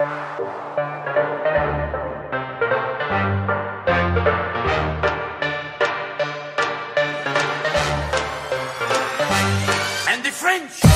And the French.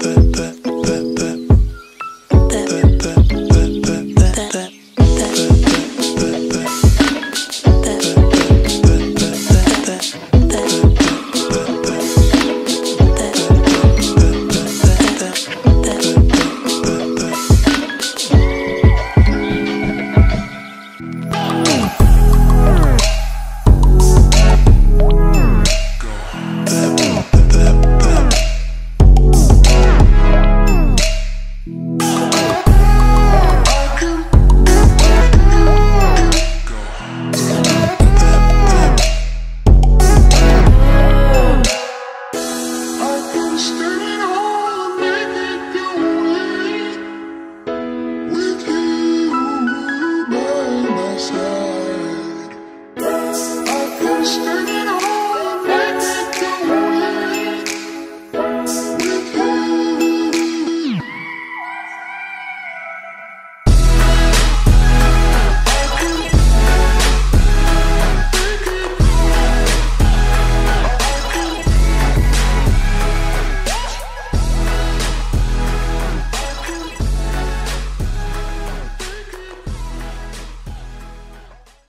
Put.